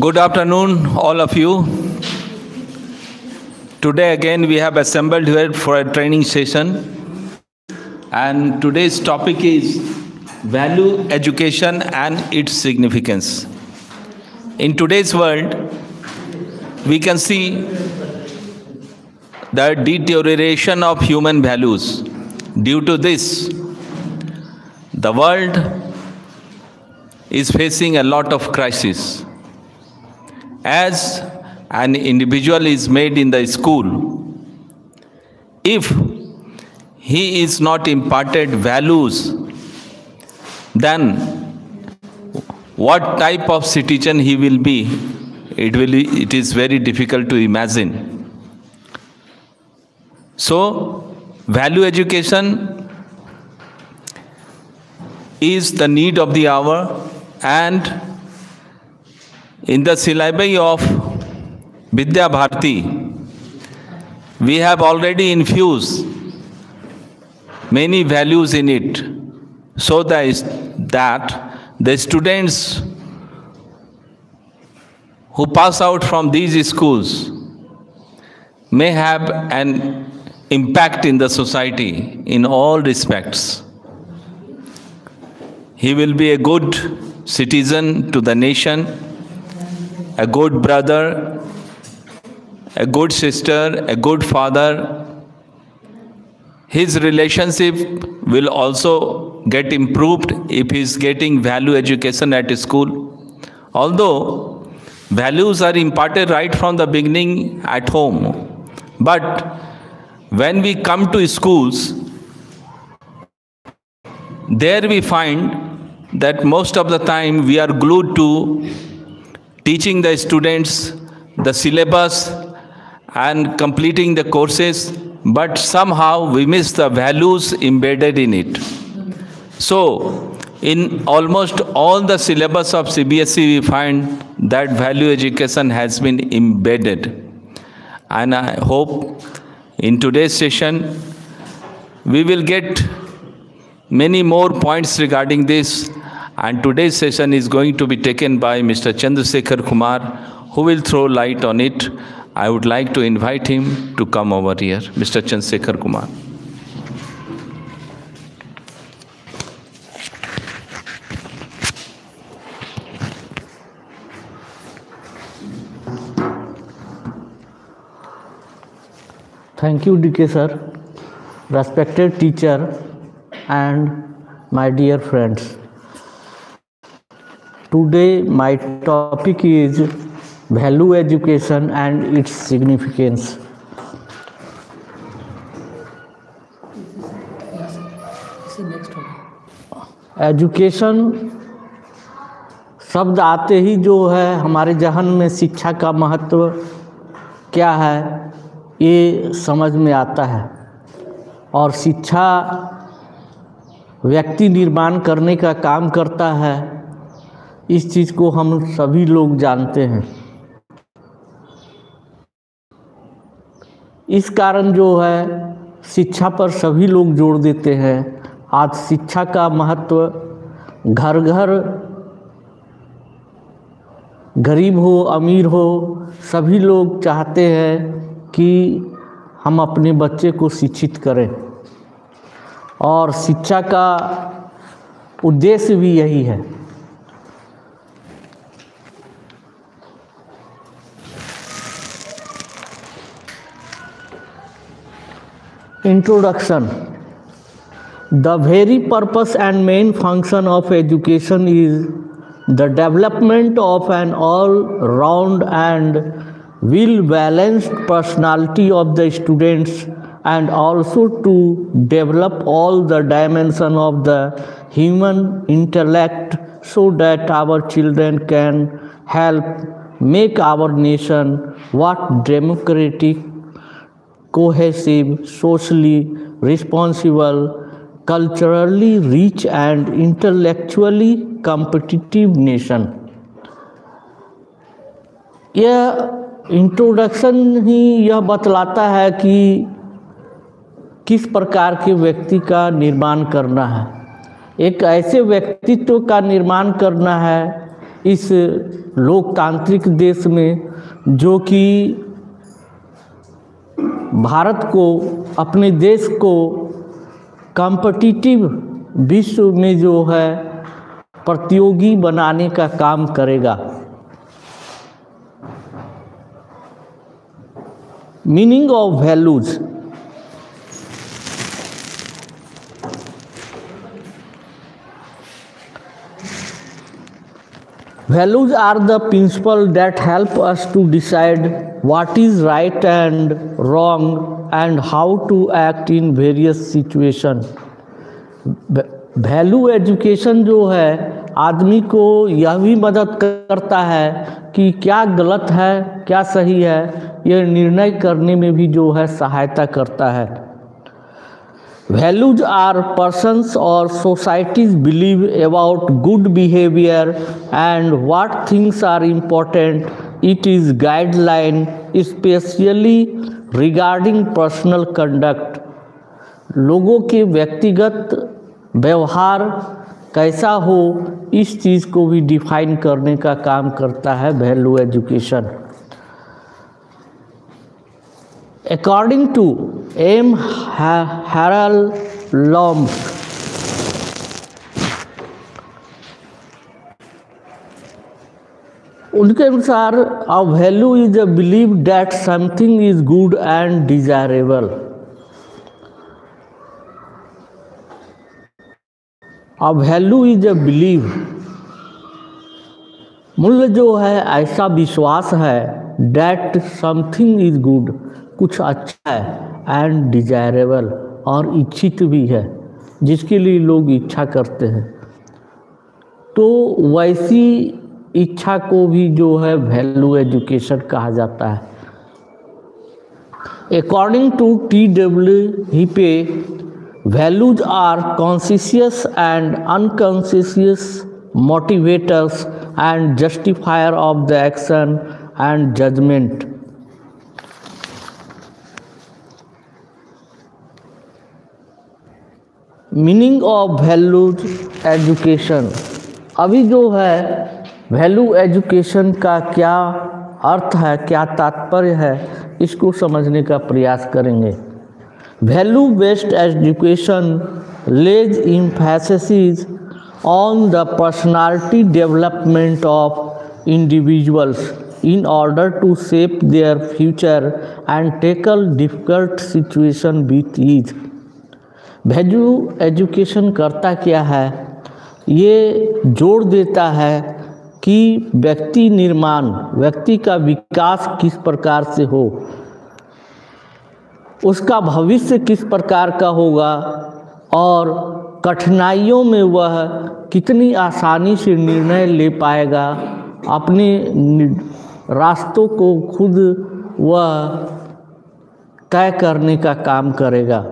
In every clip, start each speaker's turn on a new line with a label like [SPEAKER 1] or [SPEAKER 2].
[SPEAKER 1] Good afternoon, all of you. Today again we have assembled here for a training session, and today's topic is value education and its significance. In today's world, we can see the deterioration of human values. Due to this, the world is facing a lot of crisis. As an individual is made in the school, if he is not imparted values, then what type of citizen he will be, it, will, it is very difficult to imagine. So, value education is the need of the hour and in the syllabi of Vidya Bharati, we have already infused many values in it so that, that the students who pass out from these schools may have an impact in the society in all respects. He will be a good citizen to the nation, a good brother, a good sister, a good father. His relationship will also get improved if he is getting value education at school. Although values are imparted right from the beginning at home, but when we come to schools, there we find that most of the time we are glued to teaching the students the syllabus and completing the courses, but somehow we miss the values embedded in it. So, in almost all the syllabus of CBSE, we find that value education has been embedded. And I hope in today's session, we will get many more points regarding this and today's session is going to be taken by Mr. Chandrasekhar Kumar who will throw light on it. I would like to invite him to come over here, Mr. Chandrasekhar Kumar.
[SPEAKER 2] Thank you, DK sir, respected teacher, and my dear friends. Today, my topic is value education and its significance. Education शब्द आते ही जो है हमारे जहन में शिक्षा का महत्व क्या है ये समझ में आता है और शिक्षा व्यक्ति निर्माण करने का काम करता है इस चीज़ को हम सभी लोग जानते हैं। इस कारण जो है, शिक्षा पर सभी लोग जोड़ देते हैं। आज शिक्षा का महत्व घर घर गरीब हो, अमीर हो, सभी लोग चाहते हैं कि हम अपने बच्चे को शिक्षित करें। और शिक्षा का उद्देश्य भी यही है। Introduction. The very purpose and main function of education is the development of an all round and well balanced personality of the students and also to develop all the dimension of the human intellect so that our children can help make our nation what democratic cohesive, socially responsible, culturally rich and intellectually competitive nation. यह introduction ही यह बतलाता है कि किस प्रकार के व्यक्ति का निर्माण करना है एक ऐसे व्यक्तित्व का निर्माण करना है इस लोकतांत्रिक देश में जो कि भारत को, अपने देश को कॉम्पिटिटिव विश्व में जो है प्रतियोगी बनाने का काम करेगा। Meaning of values Values are the principle that help us to decide what is right and wrong and how to act in various situations. Value education जो है आदमी को यह भी मदद करता है कि क्या गलत है क्या सही है यह निर्णय करने में भी जो है सहायता करता है वैल्यूज़ आर पर्सनस और societies believe about good behaviour and what things are important it is guideline specially regarding personal conduct लोगों के व्यक्तिगत व्यवहार कैसा हो, इस चीज़ को भी डिफाइन करने का काम करता है value education According to M. Harold Lomb, उनके अनुसार a value is a believe that something is good and desirable a value is a believe मूल्य जो है ऐसा विश्वास है डैट समथिंग इज़ गुड कुछ अच्छा है एंड डिजायरेबल और इच्छित भी है, जिसके लिए लोग इच्छा करते हैं। तो वैसी इच्छा को भी जो है वैल्यू एजुकेशन कहा जाता है। According to T W he pay values are conscious and unconscious motivators and justifier of the action and judgement meaning of values education. अभी जो है, वैल्यू एजुकेशन का क्या अर्थ है, क्या तात्पर्य है, इसको समझने का प्रयास करेंगे। Value based education lays emphasis on the personality development of individuals in order to shape their future and tackle difficult situation with ease value education करता क्या है? ये जोड़ देता है कि व्यक्ति निर्माण, व्यक्ति का विकास किस प्रकार से हो? उसका भविष्य किस प्रकार का होगा? और कठिनाइयों में वह कितनी आसानी से निर्णय ले पाएगा? अपने रास्तों को खुद वह तय करने का काम करेगा।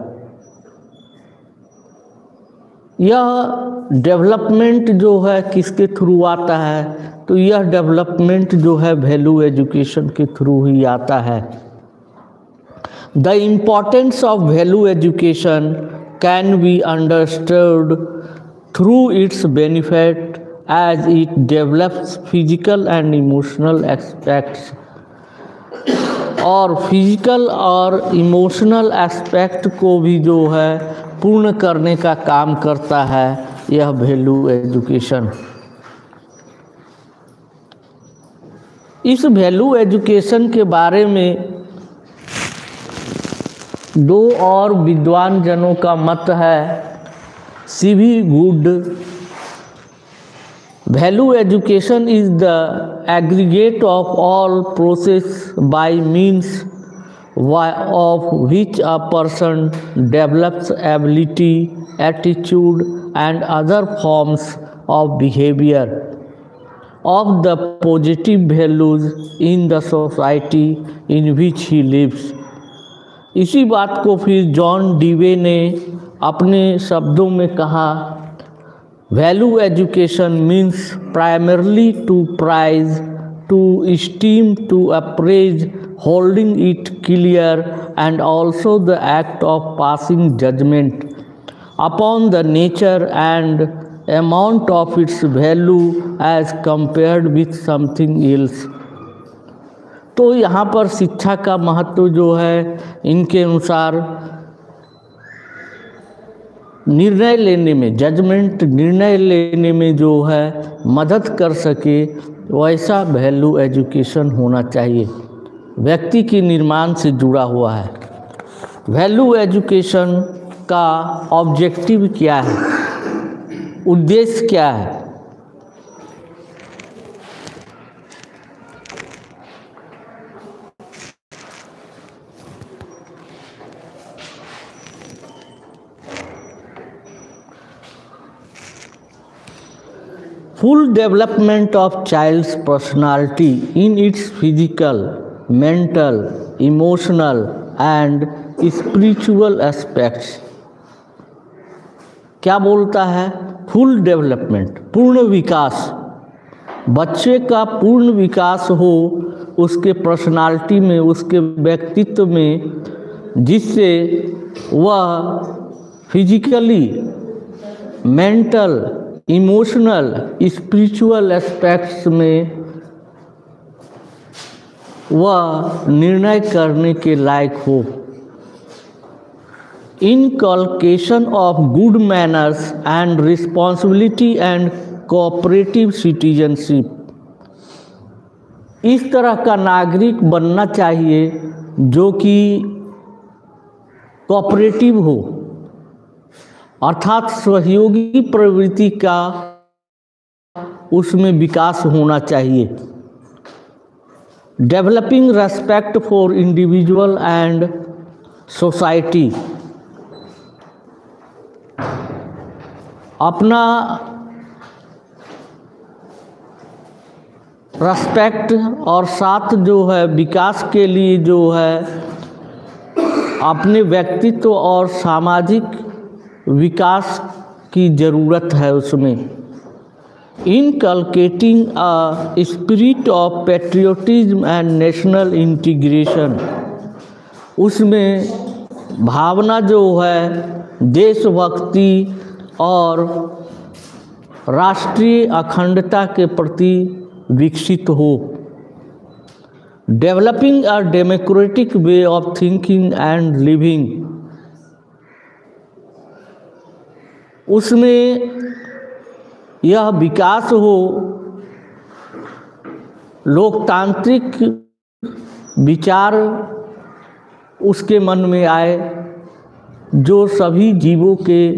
[SPEAKER 2] यह डेवलपमेंट जो है किसके थ्रू आता है? तो यह डेवलपमेंट जो है वैल्यू एजुकेशन के थ्रू ही आता है। The importance of value education can be understood through its benefit as it develops physical and emotional aspects और फ़िज़िकल और इमोशनल एस्पेक्ट को भी जो है पूर्ण करने का काम करता है, यह वैल्यू एजुकेशन। इस वैल्यू एजुकेशन के बारे में दो और विद्वान जनों का मत है, C V Good. Value education is the aggregate of all process by means why of which a person develops ability attitude and other forms of behaviour of the positive values in the society in which he lives इसी बात को फिर John डीवे ने अपने शब्दों में कहा value education means primarily to prize to esteem to appraise holding it clear, and also the act of passing judgment upon the nature and amount of its value as compared with something else तो यहाँ पर शिक्षा का महत्व जो है इनके अनुसार निर्णय लेने में जजमेंट निर्णय लेने में जो है मदद कर सके वैसा वैल्यू एजुकेशन होना चाहिए व्यक्ति के निर्माण से जुड़ा हुआ है। वैल्यू एजुकेशन का ऑब्जेक्टिव क्या है? उद्देश्य क्या है? Full development of child's personality in its physical mental, emotional, and spiritual aspects. क्या बोलता है? फुल डेवलपमेंट पूर्ण विकास। बच्चे का पूर्ण विकास हो, उसके पर्सनालिटी में, उसके व्यक्तित्व में, जिससे वह physically mental emotional spiritual aspects में वह निर्णय करने के लायक हो। Inculcation of good manners and responsibility and cooperative citizenship इस तरह का नागरिक बनना चाहिए जो कि कोऑपरेटिव हो। अर्थात सहयोगी प्रवृत्ति का उसमें विकास होना चाहिए। Developing respect for individual and society अपना रेस्पेक्ट और साथ जो है, विकास के लिए जो है, अपने व्यक्तित्व और सामाजिक विकास की ज़रूरत है उसमें। Inculcating a spirit of patriotism and national integration उसमें भावना जो है, देशभक्ति और राष्ट्रीय अखंडता के प्रति विकसित हो। Developing a democratic way of thinking and living उसमें यह विकास हो। लोकतांत्रिक विचार उसके मन में आए, जो सभी जीवों के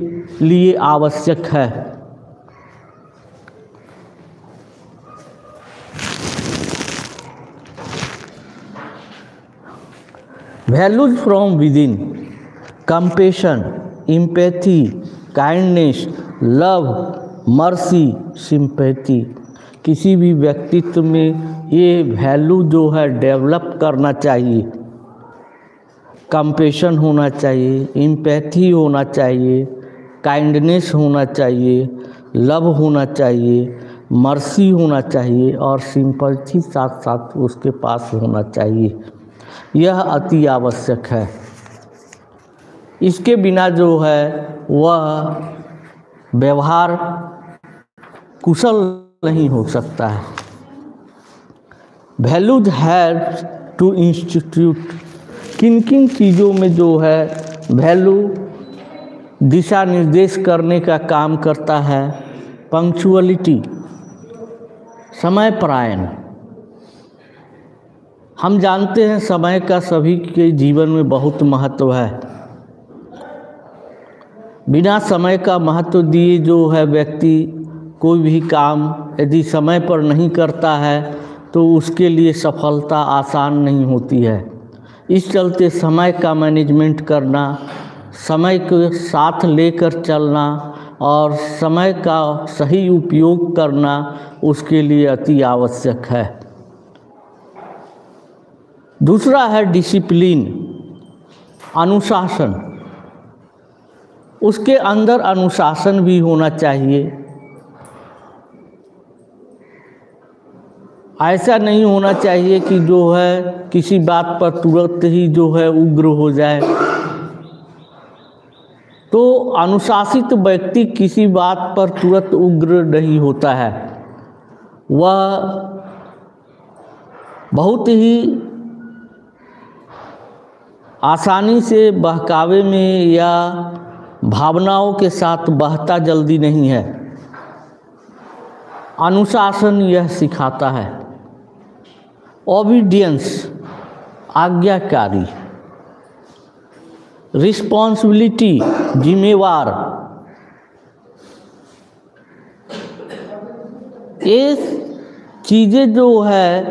[SPEAKER 2] लिए आवश्यक है। Values from within compassion empathy kindness, love mercy sympathy. किसी भी व्यक्तित्व में ये वैल्यू जो है डेवलप करना चाहिए। कंपेशन होना चाहिए इम्पैथी होना चाहिए काइंडनेस होना चाहिए लव होना चाहिए, मर्सी होना चाहिए और सिंपैथी साथ साथ उसके पास होना चाहिए। यह अति आवश्यक है। इसके बिना जो है, वह व्यवहार कुशल नहीं हो सकता है। वैल्यूज़ हैव टू इंस्टीट्यूट किन किन चीज़ों में जो है वैल्यू दिशा निर्देश करने का काम करता है? पंक्चुअलिटी समय परायण हम जानते हैं समय का सभी के जीवन में बहुत महत्व है। बिना समय का महत्व दिए जो है व्यक्ति कोई भी काम यदि समय पर नहीं करता है तो उसके लिए सफलता आसान नहीं होती है। इस चलते समय का मैनेजमेंट करना, समय के साथ लेकर चलना और समय का सही उपयोग करना उसके लिए अति आवश्यक है। दूसरा है डिसिप्लिन, अनुशासन। उसके अंदर अनुशासन भी होना चाहिए। ऐसा नहीं होना चाहिए कि जो है, किसी बात पर तुरंत ही जो है उग्र हो जाए। तो अनुशासित व्यक्ति किसी बात पर तुरंत उग्र नहीं होता है। वह बहुत ही आसानी से बहकावे में या भावनाओं के साथ बहता जल्दी नहीं है। अनुशासन यह सिखाता है। ओबीडियंस आज्ञाकारी रिस्पॉन्सिबिलिटी जिम्मेवार। ये चीज़ें जो है,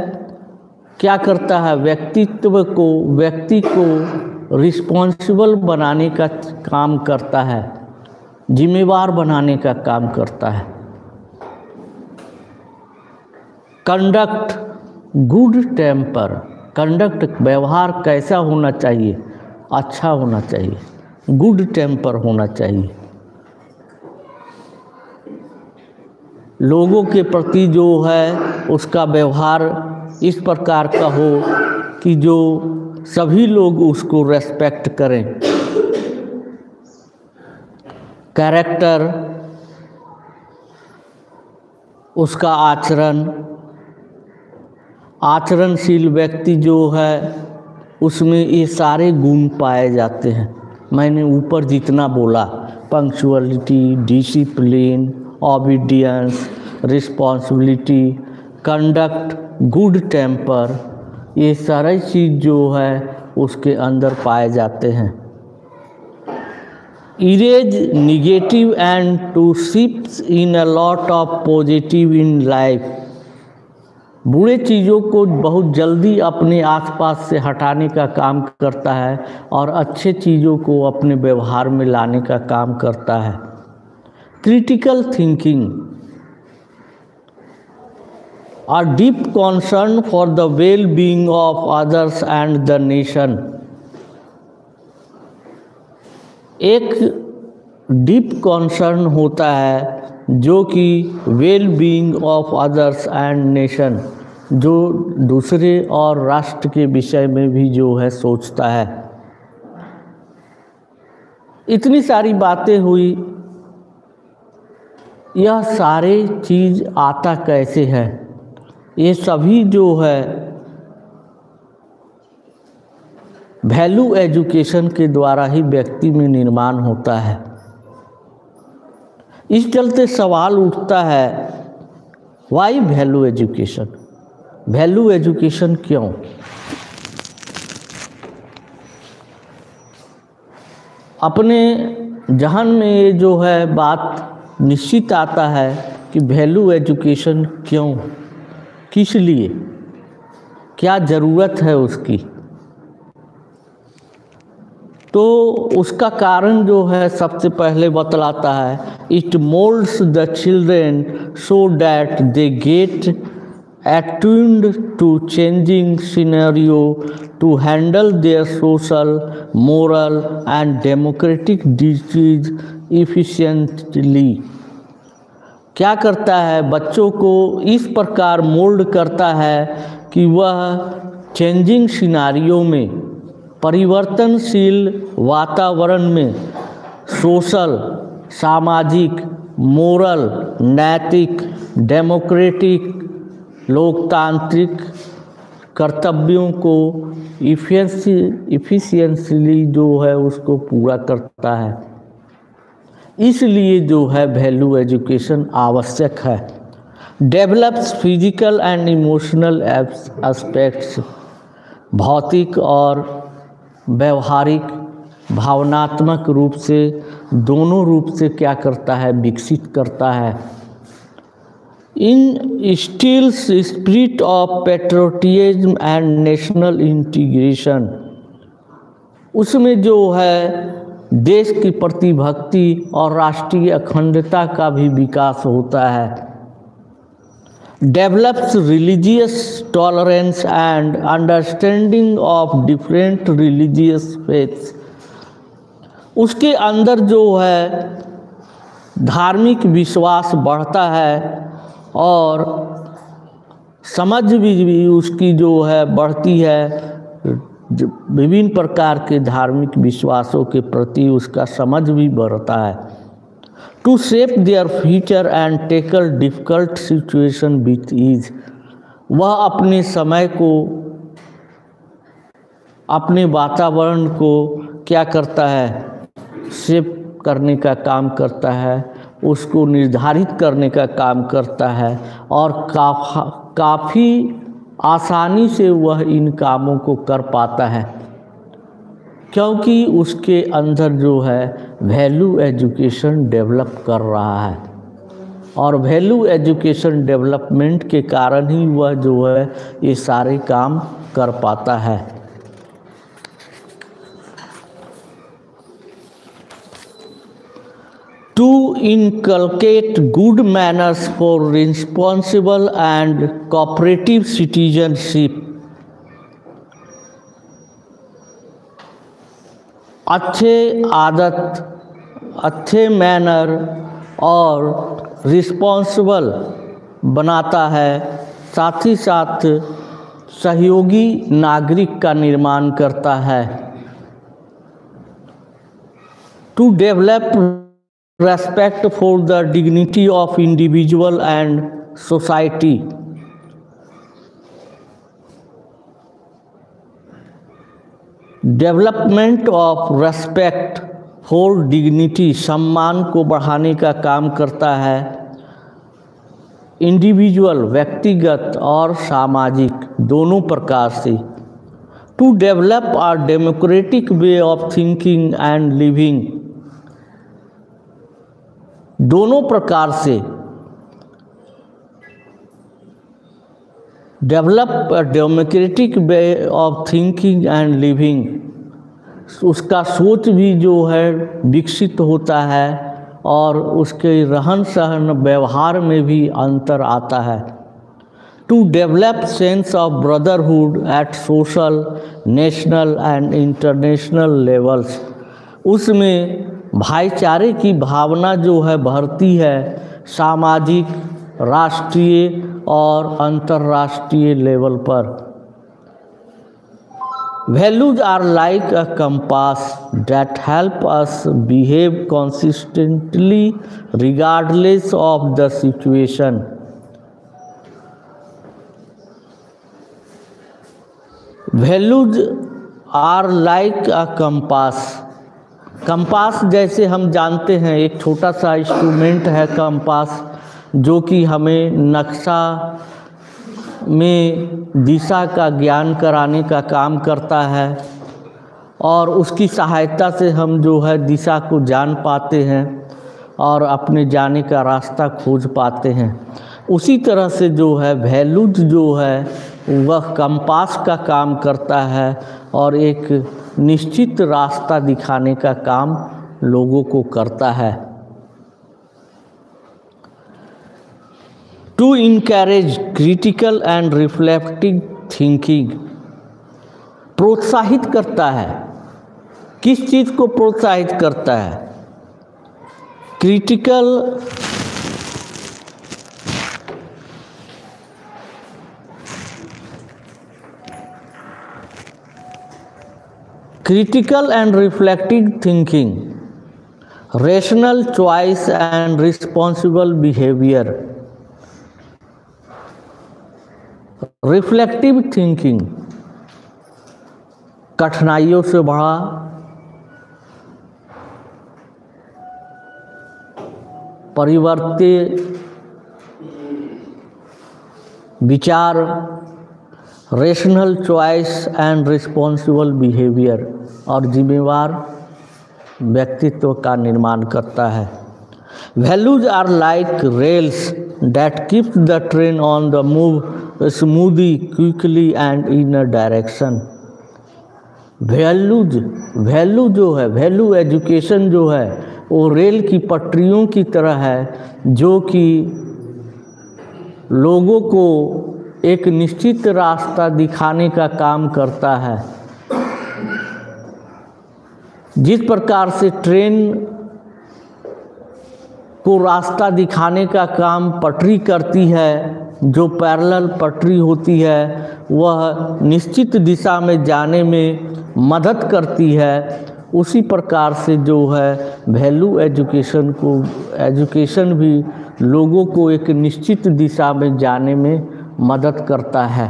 [SPEAKER 2] क्या करता है, व्यक्तित्व को, व्यक्ति को रिस्पॉन्सिबल बनाने का काम करता है, जिम्मेवार बनाने का काम करता है। कंडक्ट गुड टेम्पर कंडक्ट व्यवहार कैसा होना चाहिए? अच्छा होना चाहिए। गुड टेम्पर होना चाहिए। लोगों के प्रति जो है उसका व्यवहार इस प्रकार का हो कि जो सभी लोग उसको रेस्पेक्ट करें। कैरेक्टर उसका आचरण आचरणशील व्यक्ति जो है, उसमें ये सारे गुण पाए जाते हैं। मैंने ऊपर जितना बोला punctuality discipline obedience responsibility conduct good temper ये सारी चीज़ जो है, उसके अंदर पाए जाते हैं। Erase negative and to shift in a lot of positive in life बुरे चीज़ों को बहुत जल्दी अपने आसपास से हटाने का काम करता है और अच्छे चीज़ों को अपने व्यवहार में लाने का काम करता है। Critical thinking a deep concern for the well being of others and the nation. एक डीप कॉन्सर्न होता है जो कि well being of others and nation जो दूसरे और राष्ट्र के विषय में भी जो है सोचता है। इतनी सारी बातें हुई। यह सारे चीज़ आता कैसे है? ये सभी जो है वैल्यू एजुकेशन के द्वारा ही व्यक्ति में निर्माण होता है। इस चलते सवाल उठता है why value education value education क्यों? अपने जहन में ये जो है बात निश्चित आता है कि वैल्यू एजुकेशन क्यों? किस लिए? क्या ज़रूरत है उसकी? तो उसका कारण जो है सबसे पहले बतलाता है it moulds the children so that they get attuned to changing scenario to handle their social, moral and democratic duties efficiently. क्या करता है बच्चों को इस प्रकार मोल्ड करता है कि वह चेंजिंग सिनारियों में परिवर्तनशील वातावरण में सोशल सामाजिक मोरल नैतिक डेमोक्रेटिक लोकतांत्रिक कर्तव्यों को इफियंसी इफिशियंसली जो है उसको पूरा करता है। इसलिए जो है वैल्यू एजुकेशन आवश्यक है। Develops physical and emotional aspects भौतिक और व्यवहारिक, भावनात्मक रूप से, दोनों रूप से क्या करता है, विकसित करता है। Instils spirit of patriotism and national integration. उसमें जो है, देश की प्रति भक्ति और राष्ट्रीय अखंडता का भी विकास होता है। Develops religious tolerance and understanding of different religious faiths उसके अंदर जो है, धार्मिक विश्वास बढ़ता है। और समझ भी, भी उसकी जो है बढ़ती है विभिन्न प्रकार के धार्मिक विश्वासों के प्रति उसका समझ भी बढ़ता है। To shape their future and tackle difficult situation with ease वह अपने समय को अपने वातावरण को क्या करता है? सेप करने का काम करता है। उसको निर्धारित करने का काम करता है और काफा, काफ़ी आसानी से वह इन कामों को कर पाता है। क्योंकि उसके अंदर जो है वैल्यू एजुकेशन डेवलप कर रहा है। और वैल्यू एजुकेशन डेवलपमेंट के कारण ही वह जो है, ये सारे काम कर पाता है। To inculcate good manners for responsible and cooperative citizenship अच्छे आदत अच्छे मैनर और रिस्पॉन्सिबल बनाता है साथ ही साथ सहयोगी नागरिक का निर्माण करता है to develop respect for the dignity of individual and society. Development of respect for dignity सम्मान को बढ़ाने का काम करता है इंडिविजुअल व्यक्तिगत और सामाजिक दोनों प्रकार से। To develop are democratic way of thinking and living दोनों प्रकार से develop democratic way of thinking and living उसका सोच भी जो है, विकसित होता है और उसके रहन सहन व्यवहार में भी अंतर आता है। To develop sense of brotherhood at social national and international levels उसमें भाईचारे की भावना जो है बढ़ती है, सामाजिक, राष्ट्रीय और अंतर्राष्ट्रीय लेवल पर। Values are like a compass that help us behave consistently regardless of the situation values are like a compass compass जैसे हम जानते हैं, एक छोटा सा इंस्ट्रूमेंट है कंपास, जो कि हमें नक्शा में दिशा का ज्ञान कराने का काम करता है और उसकी सहायता से हम जो है दिशा को जान पाते हैं और अपने जाने का रास्ता खोज पाते हैं। उसी तरह से जो है वैल्यूज़ जो है, वह कंपास का काम करता है और एक निश्चित रास्ता दिखाने का काम लोगों को करता है। To encourage critical and reflective thinking प्रोत्साहित करता है। किस चीज़ को प्रोत्साहित करता है? Critical critical and reflective thinking rational choice and responsible behaviour reflective thinking कठिनाइयों से बढ़ा परिवर्तित, विचार rational choice and responsible behaviour और जिम्मेवार व्यक्तित्व का निर्माण करता है। Values are like rails that keep the train on the move smoothly quickly and in a direction values value जो है वैल्यू एजुकेशन जो है, वो रेल की पटरियों की तरह है, जो कि लोगों को एक निश्चित रास्ता दिखाने का काम करता है। जिस प्रकार से ट्रेन को रास्ता दिखाने का काम पटरी करती है, जो पैरेलल पटरी होती है, वह निश्चित दिशा में जाने में मदद करती है। उसी प्रकार से जो है वैल्यू एजुकेशन को, एजुकेशन भी लोगों को एक निश्चित दिशा में जाने में मदद करता है।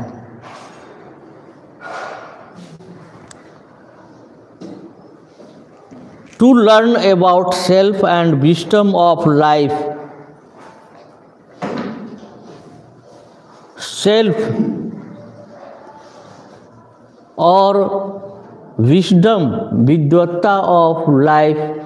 [SPEAKER 2] To learn about self and wisdom of life self और विस्डम विद्वत्ता of life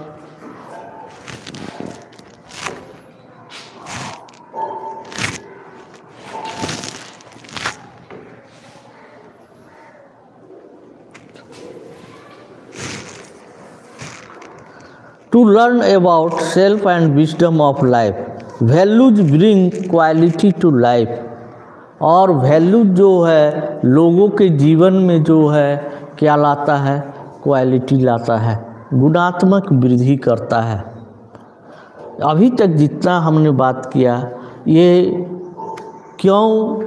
[SPEAKER 2] to learn about self and wisdom of life. Values bring quality to life. और वैल्यू जो है, लोगों के जीवन में जो है, क्या लाता है? क्वालिटी लाता है। गुणात्मक वृद्धि करता है। अभी तक जितना हमने बात किया, ये क्यों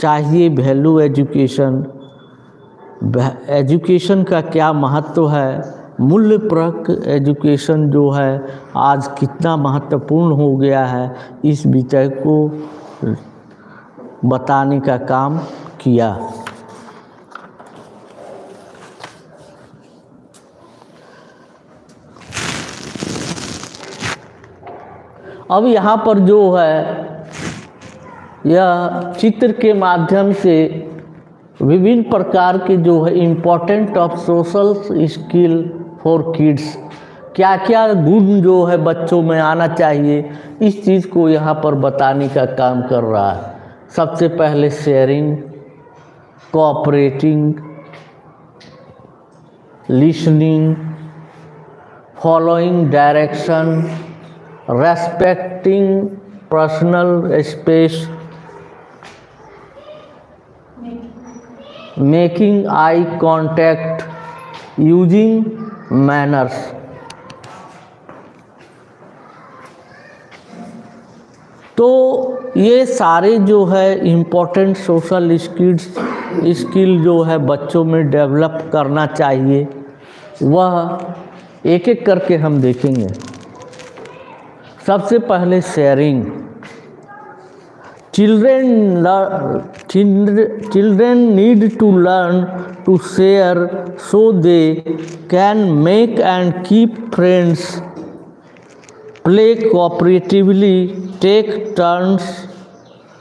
[SPEAKER 2] चाहिए वैल्यू एजुकेशन एजुकेशन का क्या महत्व है? मूल्यप्रक एजुकेशन जो है आज कितना महत्वपूर्ण हो गया है, इस विषय को बताने का काम किया। अब यहाँ पर जो है, यह चित्र के माध्यम से विभिन्न प्रकार के जो है important of social skill for kids क्या क्या गुण जो है बच्चों में आना चाहिए, इस चीज़ को यहाँ पर बताने का काम कर रहा है। सबसे पहले sharing cooperating listening following direction respecting personal space making eye contact using manners तो ये सारे जो है इम्पोर्टेंट सोशल स्किल्स स्किल जो है बच्चों में डेवलप करना चाहिए, वह एक एक करके हम देखेंगे। सबसे पहले sharing children children need to learn to share so they can make and keep friends play cooperatively take turns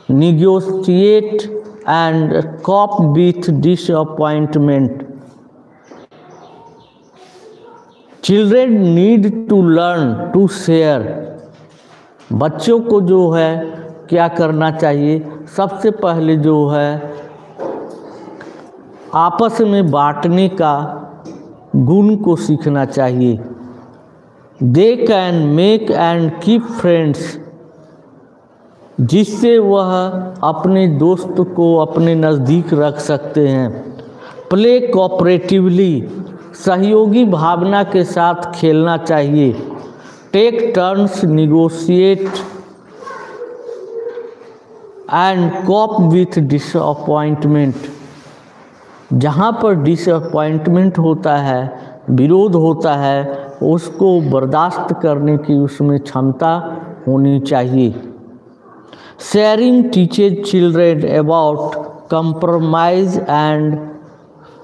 [SPEAKER 2] negotiate and cope with disappointment children need to learn to share बच्चों को जो है क्या करना चाहिए? सबसे पहले जो है, आपस में बांटने का गुण को सीखना चाहिए। They can make and keep friends जिससे वह अपने दोस्त को अपने नज़दीक रख सकते हैं। प्ले कोऑपरेटिवली सहयोगी भावना के साथ खेलना चाहिए। Take turns negotiate and cope with disappointment जहाँ पर डिसअपॉइंटमेंट होता है, विरोध होता है, उसको बर्दाश्त करने की उसमें क्षमता होनी चाहिए। Sharing teaches children about compromise and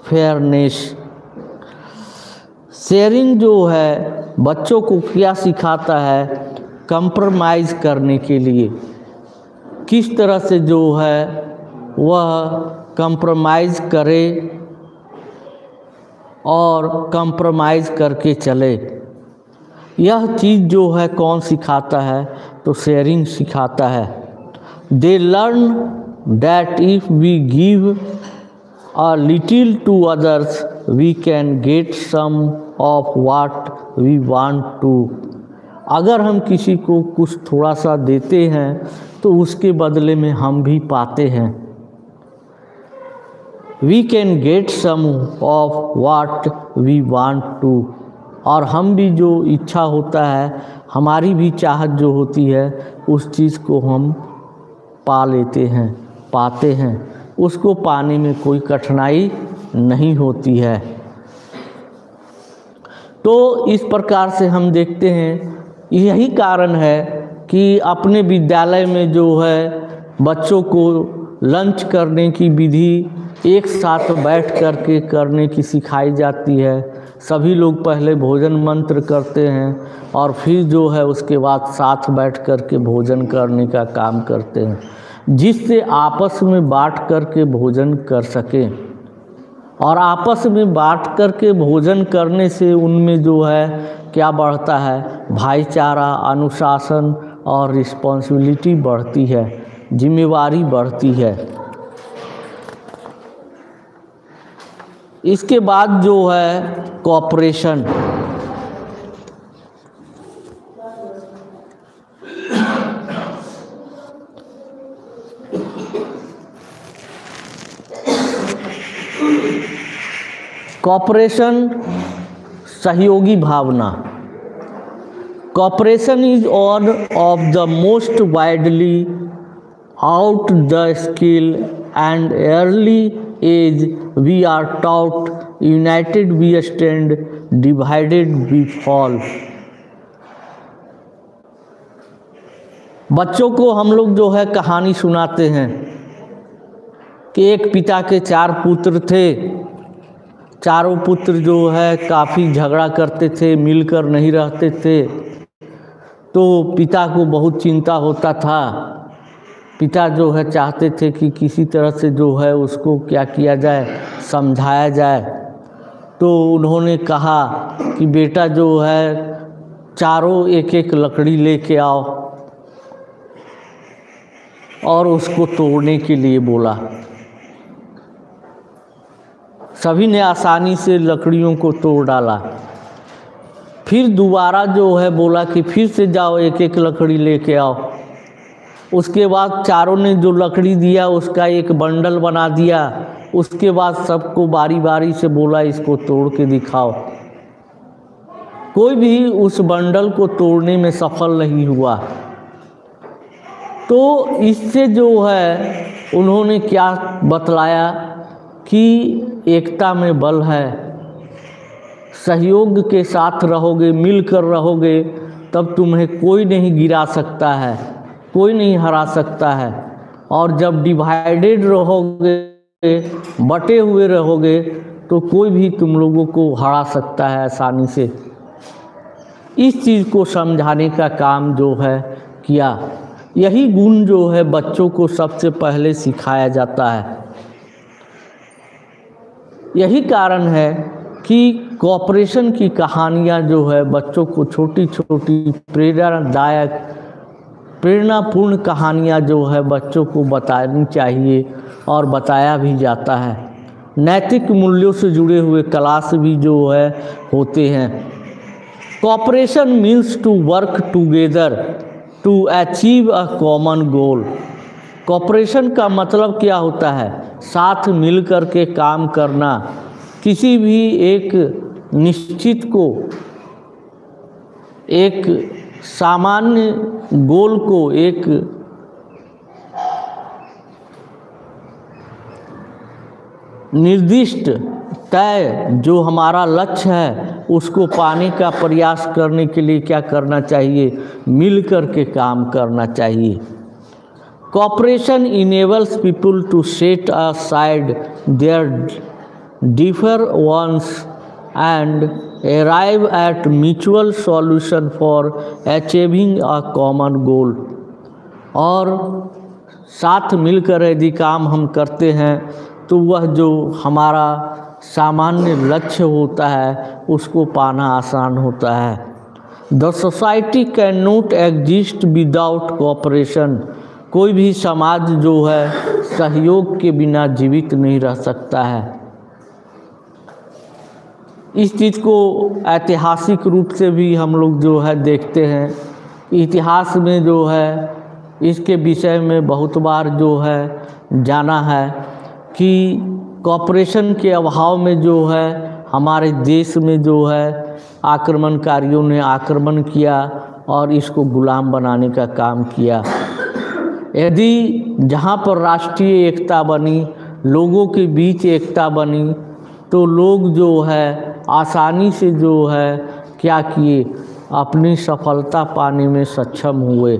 [SPEAKER 2] fairness sharing जो है, बच्चों को क्या सिखाता है? कंप्रोमाइज़ करने के लिए। किस तरह से जो है, वह कंप्रोमाइज़ करे और कंप्रोमाइज़ करके चले। यह चीज़ जो है, कौन सिखाता है? तो शेयरिंग सिखाता है। They learn that if we give a little to others we can get some of what we want too अगर हम किसी को कुछ थोड़ा सा देते हैं तो उसके बदले में हम भी पाते हैं। We can get some of what we want too और हम भी जो इच्छा होता है, हमारी भी चाहत जो होती है, उस चीज़ को हम पा लेते हैं, पाते हैं। उसको पाने में कोई कठिनाई नहीं होती है। तो इस प्रकार से हम देखते हैं यही कारण है कि अपने विद्यालय में जो है बच्चों को लंच करने की विधि एक साथ बैठ कर के करने की सिखाई जाती है। सभी लोग पहले भोजन मंत्र करते हैं और फिर जो है उसके बाद साथ बैठ कर के भोजन करने का काम करते हैं, जिससे आपस में बांट कर के भोजन कर सकें। और आपस में बांट कर के भोजन करने से उनमें जो है क्या बढ़ता है? भाईचारा, अनुशासन और रिस्पॉन्सिबिलिटी बढ़ती है, जिम्मेवारी बढ़ती है। इसके बाद जो है कॉपरेशन कॉपरेशन सहयोगी भावना। Cooperation is one of the most widely out the skill and early age we are taught. United we stand, divided we fall. बच्चों को हम लोग जो है कहानी सुनाते हैं कि एक पिता के चार पुत्र थे। चारों पुत्र जो है काफ़ी झगड़ा करते थे, मिलकर नहीं रहते थे। तो पिता को बहुत चिंता होता था। पिता जो है चाहते थे कि किसी तरह से जो है उसको क्या किया जाए, समझाया जाए। तो उन्होंने कहा कि बेटा जो है, चारों एक एक लकड़ी लेके आओ। और उसको तोड़ने के लिए बोला। सभी ने आसानी से लकड़ियों को तोड़ डाला। फिर दोबारा जो है बोला कि फिर से जाओ एक एक लकड़ी लेके आओ। उसके बाद चारों ने जो लकड़ी दिया, उसका एक बंडल बना दिया। उसके बाद सबको बारी बारी से बोला, इसको तोड़ के दिखाओ। कोई भी उस बंडल को तोड़ने में सफल नहीं हुआ। तो इससे जो है, उन्होंने क्या बतलाया कि एकता में बल है। सहयोग के साथ रहोगे, मिलकर रहोगे, तब तुम्हें कोई नहीं गिरा सकता है, कोई नहीं हरा सकता है। और जब डिवाइडेड रहोगे, बटे हुए रहोगे तो कोई भी तुम लोगों को हरा सकता है आसानी से। इस चीज़ को समझाने का काम जो है किया। यही गुण जो है बच्चों को सबसे पहले सिखाया जाता है। यही कारण है कि कॉपरेशन की कहानियाँ जो है बच्चों को छोटी छोटी, प्रेरणादायक, प्रेरणापूर्ण कहानियाँ जो है बच्चों को बतानी चाहिए और बताया भी जाता है। नैतिक मूल्यों से जुड़े हुए क्लास भी जो है होते हैं। Cooperation means to work together to achieve a common goal cooperation का मतलब क्या होता है? साथ मिल कर के काम करना, किसी भी एक निश्चित को, एक सामान्य गोल को, एक निर्दिष्ट तय जो हमारा लक्ष्य है, उसको पाने का प्रयास करने के लिए क्या करना चाहिए? मिल कर के काम करना चाहिए। Cooperation people to set aside their differences and arrive at mutual solution for achieving a common goal. और साथ मिलकर यदि काम हम करते हैं तो वह जो हमारा सामान्य लक्ष्य होता है, उसको पाना आसान होता है। The society can not exist without cooperation कोई भी समाज जो है, सहयोग के बिना जीवित नहीं रह सकता है। इस चीज़ को ऐतिहासिक रूप से भी हम लोग जो है देखते हैं। इतिहास में जो है, इसके विषय में बहुत बार जो है जाना है कि कॉपरेशन के अभाव में जो है, हमारे देश में जो है आक्रमणकारियों ने आक्रमण किया और इसको गुलाम बनाने का काम किया। यदि जहाँ पर राष्ट्रीय एकता बनी, लोगों के बीच एकता बनी तो लोग जो है, आसानी से जो है, क्या किए? अपनी सफलता पाने में सक्षम हुए।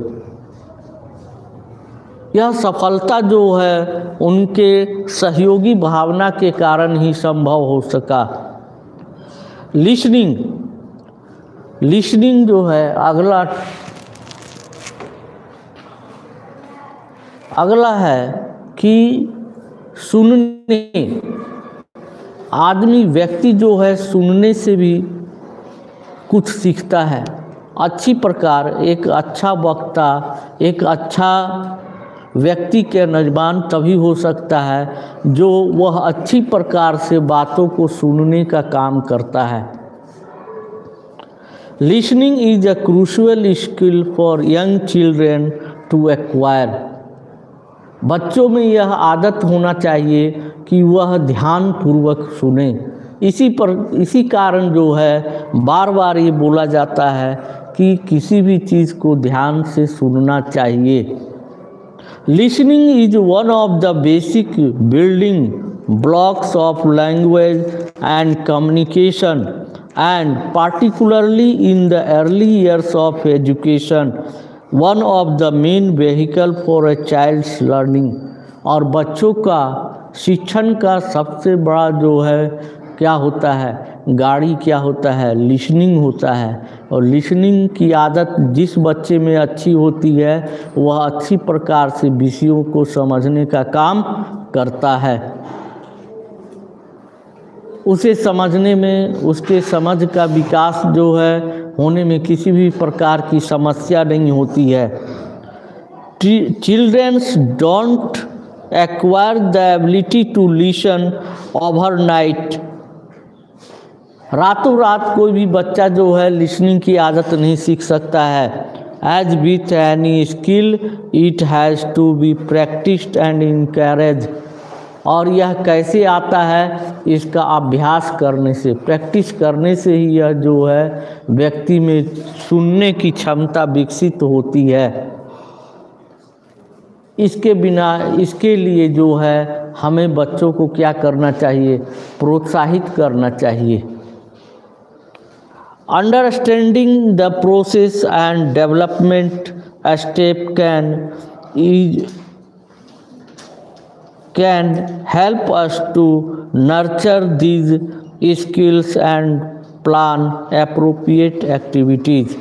[SPEAKER 2] यह सफलता जो है, उनके सहयोगी भावना के कारण ही संभव हो सका। लिसनिंग। लिसनिंग जो है, अगला अगला है कि सुनने। आदमी व्यक्ति जो है सुनने से भी कुछ सीखता है। अच्छी प्रकार, एक अच्छा वक्ता, एक अच्छा व्यक्ति के नजबान तभी हो सकता है जो वह अच्छी प्रकार से बातों को सुनने का काम करता है। Listening is a crucial skill for young children to acquire बच्चों में यह आदत होना चाहिए कि वह ध्यान पूर्वक सुने। इसी पर, इसी कारण जो है बार बार ये बोला जाता है कि किसी भी चीज़ को ध्यान से सुनना चाहिए। Listening is one of the basic building blocks of language and communication and particularly in the early years of education one of the main vehicle for a child's learning और बच्चों का शिक्षण का सबसे बड़ा जो है, क्या होता है? गाड़ी क्या होता है? लिसनिंग होता है। और लिसनिंग की आदत जिस बच्चे में अच्छी होती है, वह अच्छी प्रकार से विषयों को समझने का काम करता है। उसे समझने में, उसके समझ का विकास जो है होने में किसी भी प्रकार की समस्या नहीं होती है। Children's don't acquire the ability to listen overnight रातों रात कोई भी बच्चा जो है लिसनिंग की आदत नहीं सीख सकता है। As with any skill it has to be practised and encourage और यह कैसे आता है, इसका अभ्यास करने से, प्रैक्टिस करने से ही यह जो है, व्यक्ति में सुनने की क्षमता विकसित होती है। इसके बिना, इसके लिए जो है, हमें बच्चों को क्या करना चाहिए? प्रोत्साहित करना चाहिए। Understanding the process and development step can is can help us to nurture these skills and plan appropriate activities.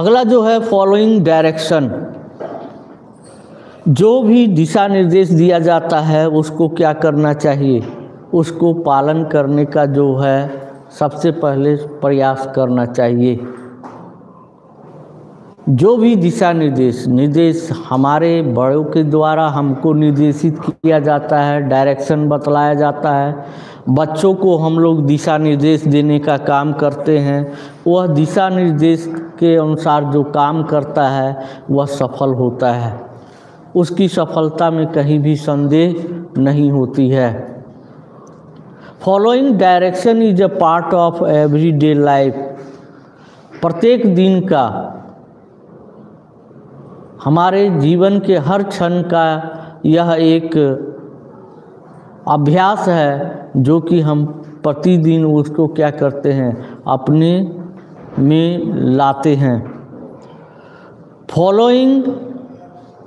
[SPEAKER 2] अगला जो है फॉलोइंग डायरेक्शन जो भी दिशा निर्देश दिया जाता है, उसको क्या करना चाहिए? उसको पालन करने का जो है सबसे पहले प्रयास करना चाहिए। जो भी दिशा निर्देश निर्देश हमारे बड़ों के द्वारा हमको निर्देशित किया जाता है डायरेक्शन बतलाया जाता है। बच्चों को हम लोग दिशा निर्देश देने का काम करते हैं। वह दिशा निर्देश के अनुसार जो काम करता है, वह सफल होता है। उसकी सफलता में कहीं भी संदेह नहीं होती है। Following direction is a part of everyday life प्रत्येक दिन का हमारे जीवन के हर क्षण का यह एक अभ्यास है, जो कि हम प्रतिदिन उसको क्या करते हैं, अपने में लाते हैं। Following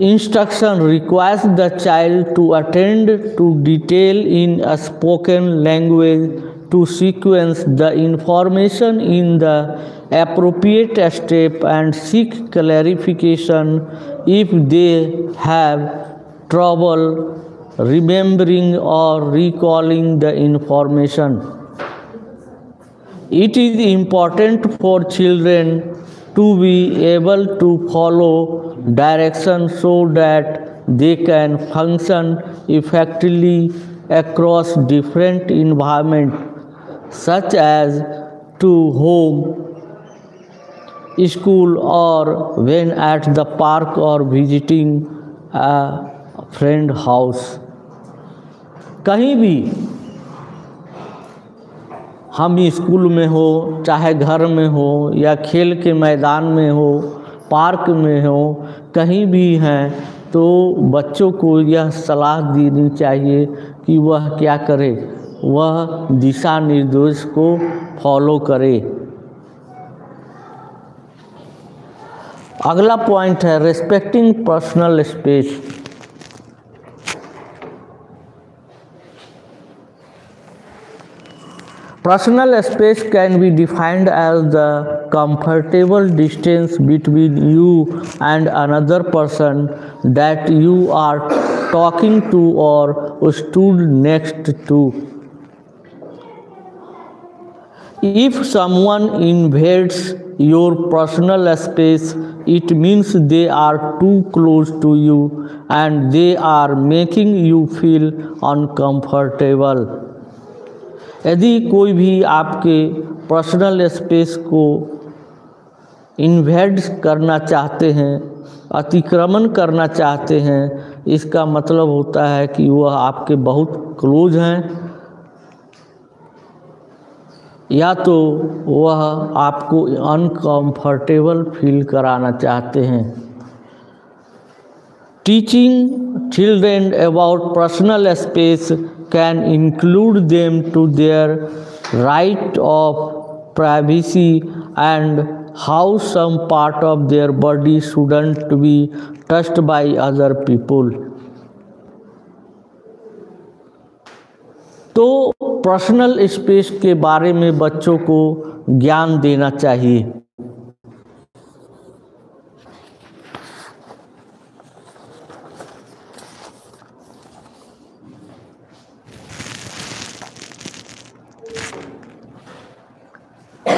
[SPEAKER 2] instruction requires the child to attend to detail in spoken language to sequence the information in the appropriate step and seek clarification if they have trouble remembering or recalling the information. It is important for children to be able to follow directions so that they can function effectively across different environments such as to home, school or when at the park or visiting a friend. कहीं भी हम school में हो चाहे घर में हो या खेल के मैदान में हो पार्क में हो कहीं भी हैं तो बच्चों को यह सलाह देनी चाहिए कि वह क्या करे वह दिशा निर्देश को फॉलो करे। अगला पॉइंट है respecting personal space personal space can be defined as the comfortable distance between you and another person that you are talking to or stood next to If someone invades your personal space, it means they are too close to you and they are making you feel uncomfortable. यदि कोई भी आपके personal space को invade करना चाहते हैं अतिक्रमण करना चाहते हैं इसका मतलब होता है कि वह आपके बहुत क्लोज हैं या तो वह आपको अनकंफर्टेबल फील कराना चाहते हैं। Teaching children about personal space can include them to their right of privacy and how some part of their body shouldn't be touched by other people तो पर्सनल स्पेस के बारे में बच्चों को ज्ञान देना चाहिए।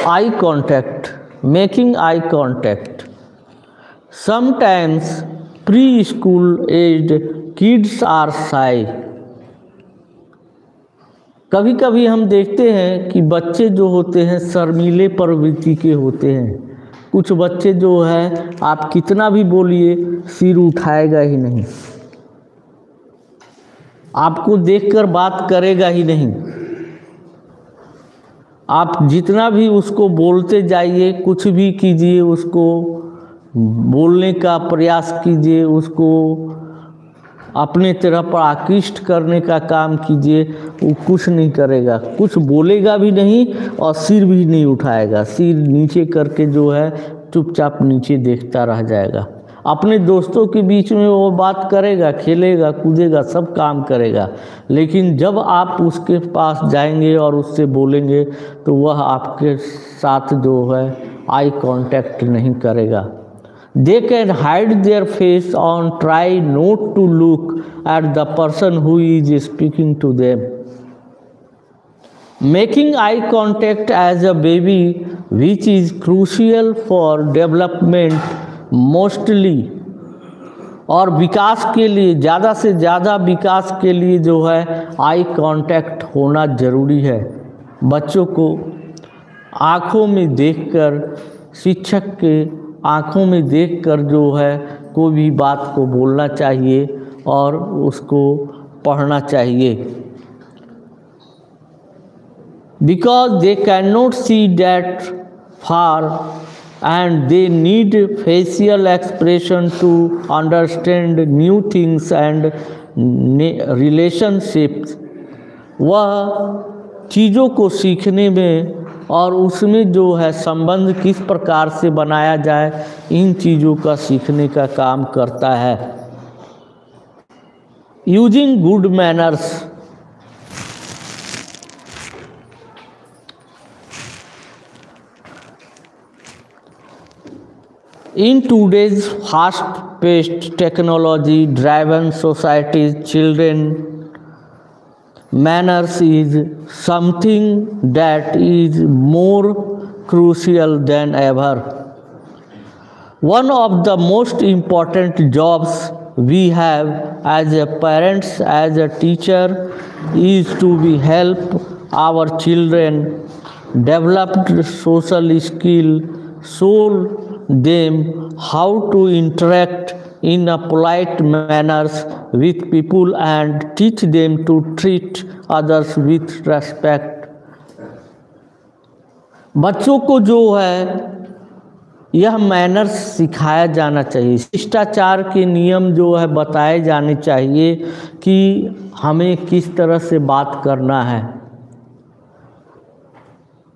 [SPEAKER 2] Eye contact making eye contact sometimes preschool age kids are shy कभी कभी हम देखते हैं कि बच्चे जो होते हैं, शर्मीले प्रवृत्ति के होते हैं। कुछ बच्चे जो है, आप कितना भी बोलिए, सिर उठाएगा ही नहीं। आपको देखकर बात करेगा ही नहीं। आप जितना भी उसको बोलते जाइए, कुछ भी कीजिए उसको, बोलने का प्रयास कीजिए उसको अपने तरफ़ आकृष्ट करने का काम कीजिए, वो कुछ नहीं करेगा। कुछ बोलेगा भी नहीं और सिर भी नहीं उठाएगा। सिर नीचे करके जो है, चुपचाप नीचे देखता रह जाएगा। अपने दोस्तों के बीच में वो बात करेगा, खेलेगा, कूदेगा, सब काम करेगा। लेकिन जब आप उसके पास जाएँगे और उससे बोलेंगे तो वह आपके साथ जो है आई कांटेक्ट नहीं करेगा। They can hide their face on try not to look at the person who is speaking to them making eye contact as a baby which is crucial for development mostly और विकास के लिए, ज़्यादा से ज़्यादा विकास के लिए जो है आई कांटेक्ट होना ज़रूरी है। बच्चों को आँखों में देखकर शिक्षक के आँखों में देख कर जो है कोई भी बात को बोलना चाहिए और उसको पढ़ना चाहिए। Because they can not see that far and they need facial expression to understand new things and relationships वह चीज़ों को सीखने में और उसमें जो है संबंध किस प्रकार से बनाया जाए, इन चीज़ों का सीखने का काम करता है। Using good manners. In today's fast paced technology, driven society children manners is something that is more crucial than ever. One of the most important jobs we have as a parents, as a teacher, is to be help our children develop social skill, show them how to interact in a polite manners with people and teach them to treat others with respect. बच्चों को जो है, यह manners सिखाया जाना चाहिए शिष्टाचार के नियम जो है, बताए जाने चाहिए कि हमें किस तरह से बात करना है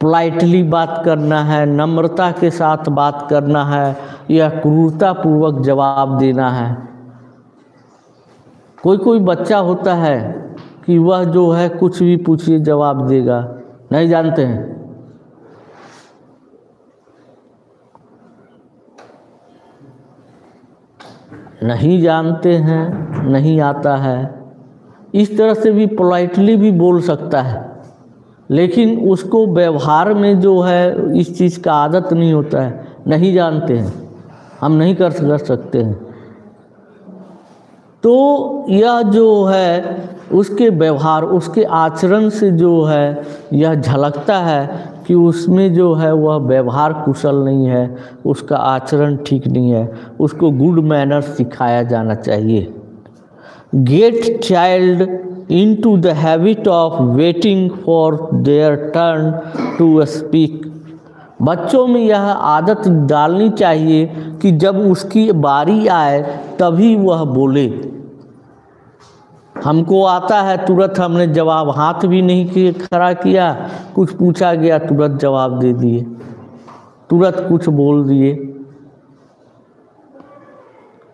[SPEAKER 2] पोलाइटली बात करना है, नम्रता के साथ बात करना है या क्रूरतापूर्वक जवाब देना है। कोई कोई बच्चा होता है कि वह जो है कुछ भी पूछिए जवाब देगा। नहीं जानते हैं? नहीं जानते हैं, नहीं आता है। इस तरह से भी पोलाइटली भी बोल सकता है। लेकिन उसको व्यवहार में जो है इस चीज़ का आदत नहीं होता है। नहीं जानते हैं? हम नहीं कर सकते हैं। तो यह जो है, उसके व्यवहार, उसके आचरण से जो है, यह झलकता है कि उसमें जो है, वह व्यवहार कुशल नहीं है, उसका आचरण ठीक नहीं है, उसको गुड मैनर सिखाया जाना चाहिए। Get child into the habit of waiting for their turn to speak बच्चों में यह आदत डालनी चाहिए कि जब उसकी बारी आए, तभी वह बोले। हमको आता है तुरंत हमने जवाब, हाथ भी नहीं किए खड़ा किया, कुछ पूछा गया, तुरंत जवाब दे दिए। तुरंत कुछ बोल दिए।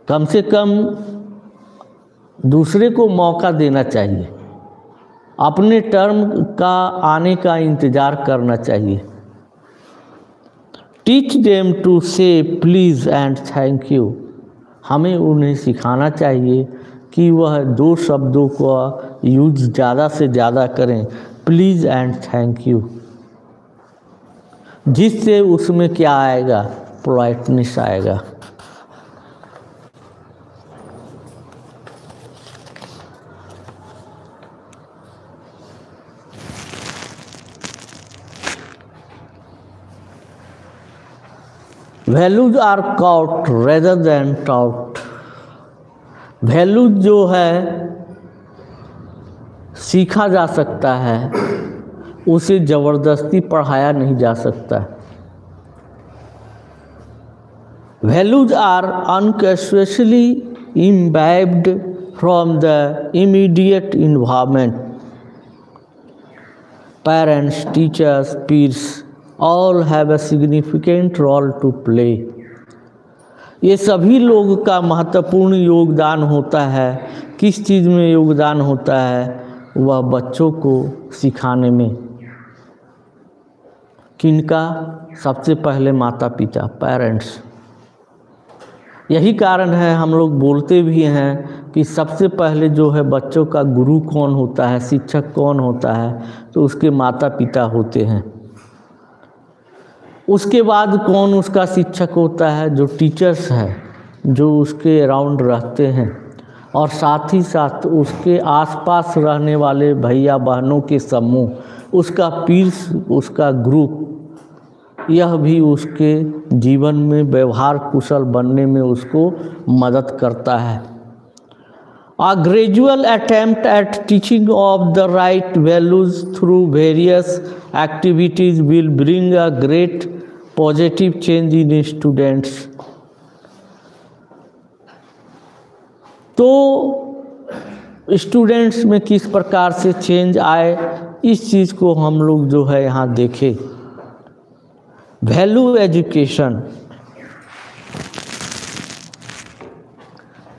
[SPEAKER 2] कम से कम दूसरे को मौका देना चाहिए। अपने टर्म का आने का इंतज़ार करना चाहिए। Teach them to say please and thank you हमें उन्हें सिखाना चाहिए कि वह दो शब्दों का यूज़ ज़्यादा से ज़्यादा करें। प्लीज़ एंड थैंक यू जिससे उसमें क्या आएगा? पोलाइटनेस आएगा। Values are caught rather than taught values जो है, सीखा जा सकता है, उसे ज़बरदस्ती पढ़ाया नहीं जा सकता values are unconsciously imbibed from the immediate environment. Parents teachers peers all have a significant role to play. ये सभी लोग का महत्वपूर्ण योगदान होता है। किस चीज़ में योगदान होता है? वह बच्चों को सिखाने में। किनका? सबसे पहले माता पिता पेरेंट्स यही कारण है, हम लोग बोलते भी हैं कि सबसे पहले जो है बच्चों का गुरु कौन होता है? शिक्षक कौन होता है? तो उसके माता पिता होते हैं। उसके बाद कौन उसका शिक्षक होता है? जो टीचर्स है, जो उसके अराउंड रहते हैं। और साथ ही साथ उसके आसपास रहने वाले भैया बहनों के समूह, उसका पीर्स उसका ग्रुप यह भी उसके जीवन में व्यवहार कुशल बनने में उसको मदद करता है। A gradual attempt at teaching of the right values through various activities will bring a great positive change in students. तो स्टूडेंट्स में किस प्रकार से चेंज आए इस चीज़ को हम लोग जो है यहाँ देखें वैल्यू एजुकेशन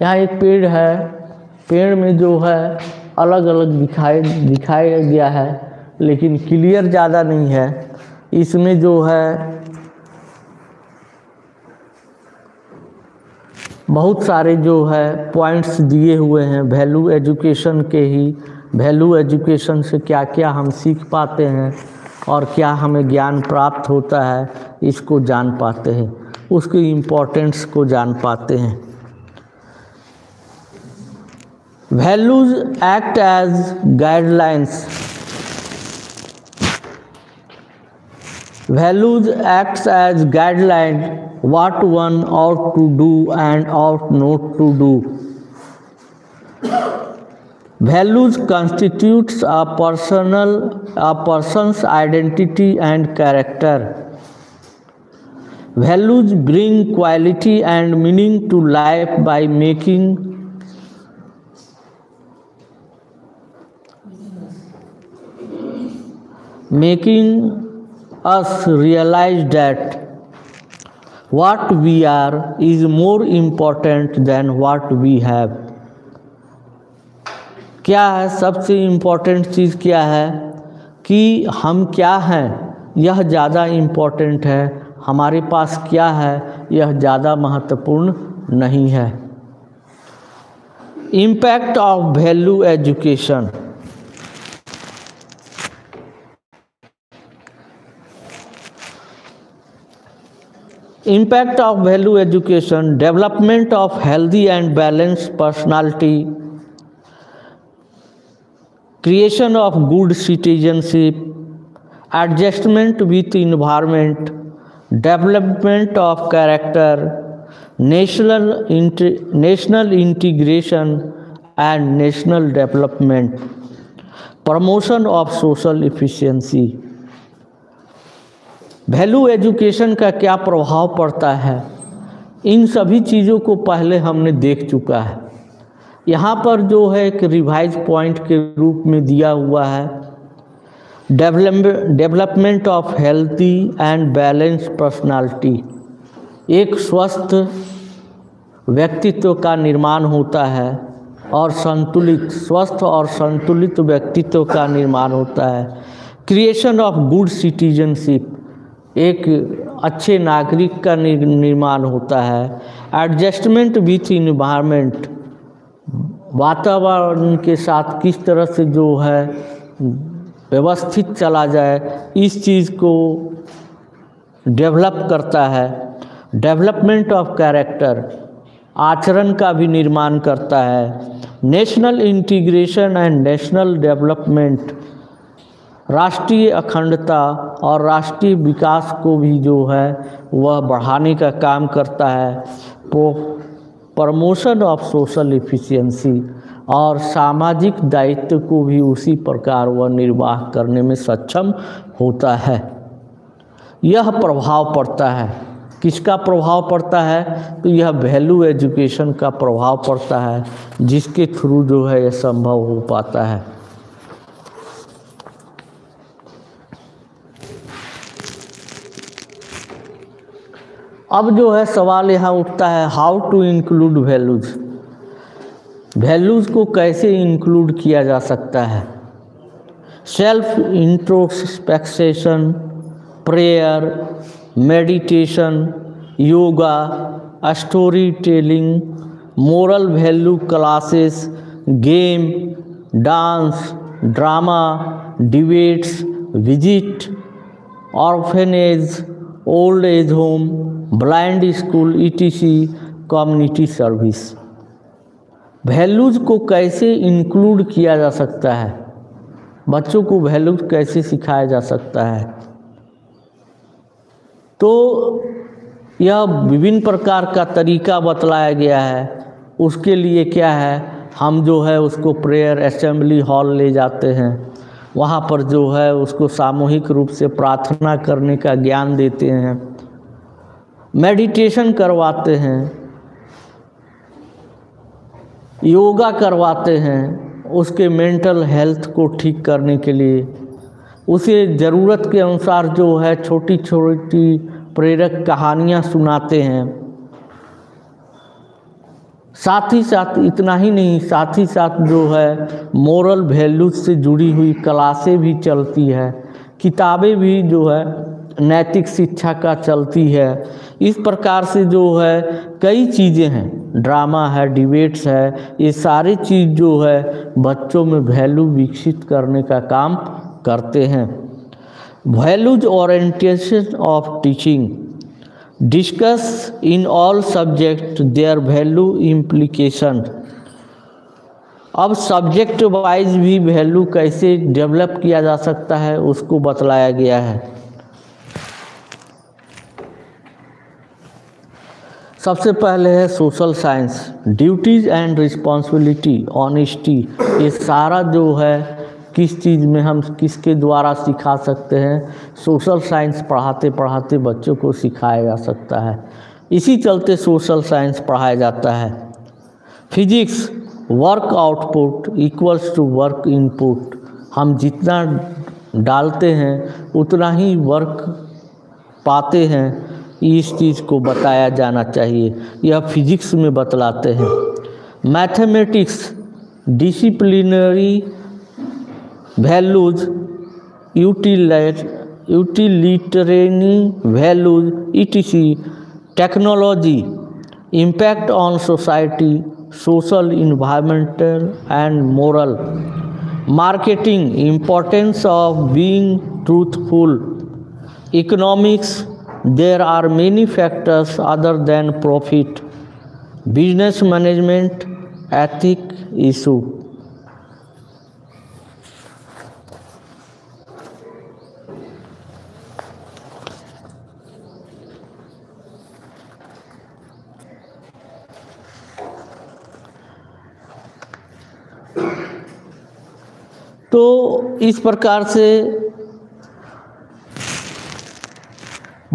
[SPEAKER 2] यहाँ एक पेड़ है पेड़ में जो है अलग अलग दिखाई, दिखाया गया है, लेकिन क्लियर ज़्यादा नहीं है। इसमें जो है, बहुत सारे जो है पॉइंट्स दिए हुए हैं वैल्यू एजुकेशन के ही। वैल्यू एजुकेशन से क्या क्या हम सीख पाते हैं और क्या हमें ज्ञान प्राप्त होता है, इसको जान पाते हैं। उसकी इम्पोर्टेंस को जान पाते हैं। Values act as guidelines. Values acts as guidelines what one ought to do and ought not to do. Values constitutes a personal a person's identity and character. Values bring quality and meaning to life by making making us realize that what we are is more important than what we have. क्या है? सबसे important चीज़ क्या है? कि हम क्या हैं? यह ज़्यादा इम्पोर्टेंट है। हमारे पास क्या है? यह ज़्यादा महत्वपूर्ण नहीं है। Impact of value education impact of value education development of healthy and balanced personality creation of good citizenship adjustment with environment development of character national national integration and national development promotion of social efficiency value education का क्या प्रभाव पड़ता है? इन सभी चीज़ों को पहले हमने देख चुका है। यहाँ पर जो है एक रिवाइज पॉइंट के रूप में दिया हुआ है। Development of healthy and balance personality एक स्वस्थ व्यक्तित्व का निर्माण होता है और संतुलित, स्वस्थ और संतुलित व्यक्तित्व का निर्माण होता है। क्रिएशन ऑफ़ गुड सिटीजनशिप एक अच्छे नागरिक का निर्माण होता है। एडजस्टमेंट विथ इन्वायरमेंट वातावरण के साथ किस तरह से जो है, व्यवस्थित चला जाए, इस चीज़ को डेवलप करता है। डेवलपमेंट ऑफ़ कैरेक्टर आचरण का भी निर्माण करता है। National integration and national development राष्ट्रीय अखंडता और राष्ट्रीय विकास को भी जो है, वह बढ़ाने का काम करता है। वो प्रमोशन ऑफ़ सोशल इफ़िशियंसी और सामाजिक दायित्व को भी उसी प्रकार वह निर्वाह करने में सक्षम होता है। यह प्रभाव पड़ता है। किसका प्रभाव पड़ता है? तो यह वैल्यू एजुकेशन का प्रभाव पड़ता है, जिसके थ्रू जो है यह संभव हो पाता है। अब जो है सवाल यहाँ उठता है how to include values values को कैसे इंक्लूड किया जा सकता है? Self introspection prayer meditation yoga story telling moral value classes game dance drama debates visit orphanage old age home blind school etc community service. Values को कैसे include किया जा सकता है? बच्चों को वैल्यूज़ कैसे सिखाया जा सकता है? तो यह विभिन्न प्रकार का तरीका बतलाया गया है। उसके लिए क्या है? हम जो है उसको प्रेयर असेंबली हॉल ले जाते हैं। वहाँ पर जो है उसको सामूहिक रूप से प्रार्थना करने का ज्ञान देते हैं। मेडिटेशन करवाते हैं, योगा करवाते हैं, उसके मेंटल हेल्थ को ठीक करने के लिए। उसे ज़रूरत के अनुसार जो है छोटी छोटी प्रेरक कहानियाँ सुनाते हैं। साथ ही साथ, इतना ही नहीं, साथ ही साथ जो है मोरल वैल्यूज़ से जुड़ी हुई क्लासें भी चलती है, किताबें भी जो है नैतिक शिक्षा का चलती है। इस प्रकार से जो है, कई चीज़ें हैं। ड्रामा है, डिबेट्स है, ये सारी चीज़ जो है, बच्चों में वैल्यू विकसित करने का काम करते हैं। Values orientation of teaching. Discuss in all subject, their value implication. अब सब्जेक्ट वाइज भी वैल्यू कैसे डेवलप किया जा सकता है, उसको बतलाया गया है। सबसे पहले है social science duties and responsibility honesty ये सारा जो है, किस चीज़ में हम किसके द्वारा सिखा सकते हैं सोशल साइंस पढ़ाते पढ़ाते बच्चों को सिखाया जा सकता है। इसी चलते सोशल साइंस पढ़ाया जाता है। Physics work output equals to work input हम जितना डालते हैं, उतना ही वर्क पाते हैं। इस चीज़ को बताया जाना चाहिए। यह फिजिक्स में बतलाते हैं। Mathematics, disciplinary values, utilize, utilitarian values, etc, technology, impact on society, social environmental and moral, marketing, importance of being truthful, economics there are many factors other than profit business management ethic issue तो इस प्रकार से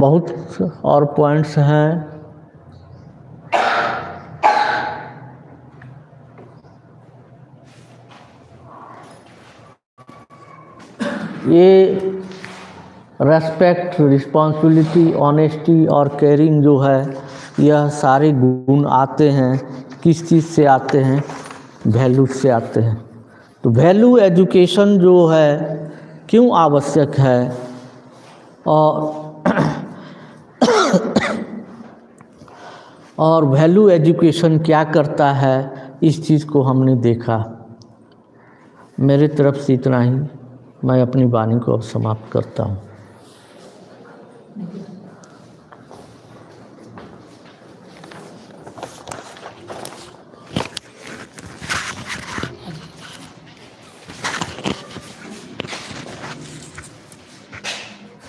[SPEAKER 2] बहुत और points हैं। ये respect responsibility honesty और caring जो है, यह सारे गुण आते हैं। किस चीज़ से आते हैं? वैल्यू से आते हैं। तो वैल्यू एजुकेशन जो है, क्यों आवश्यक है? और और वैल्यू एजुकेशन क्या करता है इस चीज़ को हमने देखा मेरे तरफ़ से इतना ही मैं अपनी वाणी को अब समाप्त करता हूँ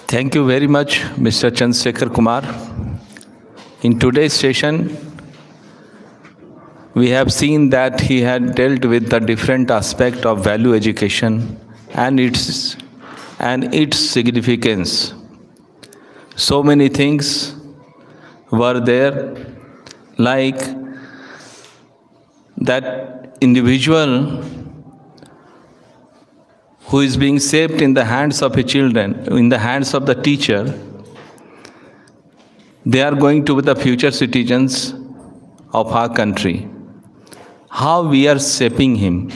[SPEAKER 1] Thank you very much, Mr. Chandrasekhar Kumar. In today's session, we have seen that he had dealt with the different aspect of value education and its and its significance. So many things were there, like that individual who is being shaped in the hands of a children, in the hands of the teacher, they are going to be the future citizens of our country. How we are shaping him,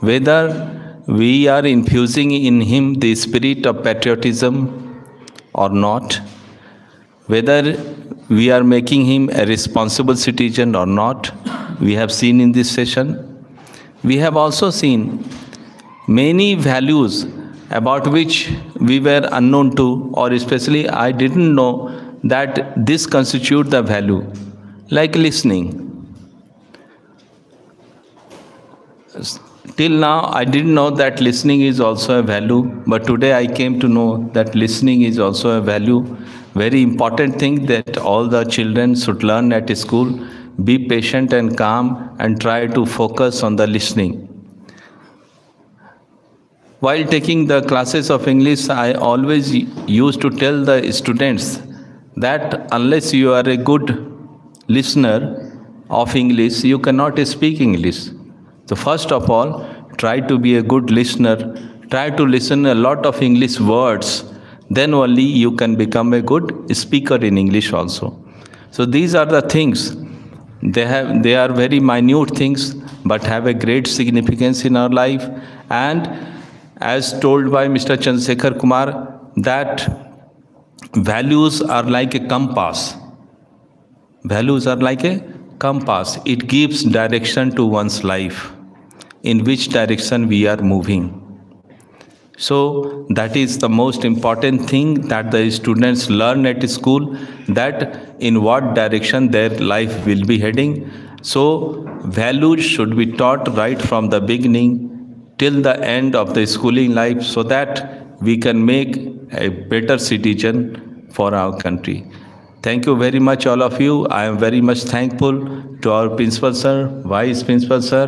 [SPEAKER 1] whether we are infusing in him the spirit of patriotism or not, whether we are making him a responsible citizen or not, we have seen in this session. We have also seen many values about which we were unknown to or especially I didn't know that this constitute the value like listening. Till now I didn't know that listening is also a value but today I came to know that listening is also a value. Very important thing that all the children should learn at school. Be patient and calm and try to focus on the listening. While taking the classes of English, I always used to tell the students that unless you are a good listener of English, you cannot speak English. So, first of all, try to be a good listener, try to listen a lot of English words, then only you can become a good speaker in English also. So, these are the things. They, have, they are very minute things but have a great significance in our life and as told by Mr. Chandrasekhar Kumar, that values are like a compass. Values are like a compass. It gives direction to one's life, in which direction we are moving. So that is the most important thing that the students learn at school, that in what direction their life will be heading So, values should be taught right from the beginning till the end of the schooling life so that we can make a better citizen for our country. Thank you very much, all of you. I am very much thankful to our principal sir, vice principal sir,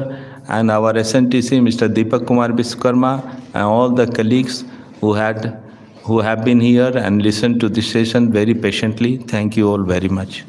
[SPEAKER 1] and our SNTC, Mr. Deepak Kumar Biskarma, and all the colleagues who had who have been here and listened to this session very patiently. Thank you all very much.